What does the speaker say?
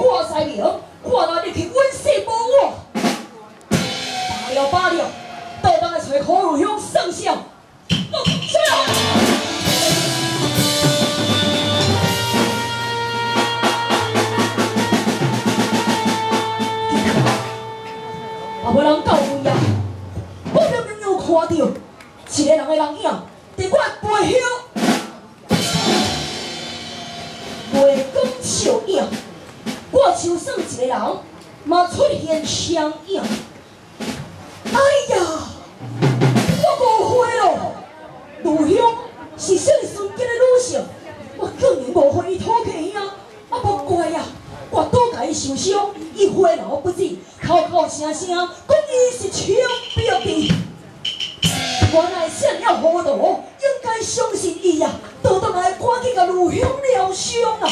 改名，看来你去温世无我。八了八了，倒当来找可如兄算账。啊，无人到位啊！我明明有看到一个人的人影，伫我背后，我就算一个人，嘛出现相影。哎呀，我误会了，陆兄是姓孙吉的女性，我竟然误会伊讨客兄，啊不怪啊，我多甲伊受伤，伊回老不止，口口声声讲伊是枪毙的。原来想要糊涂，应该相信伊呀，多多来赶紧甲陆兄疗伤啊！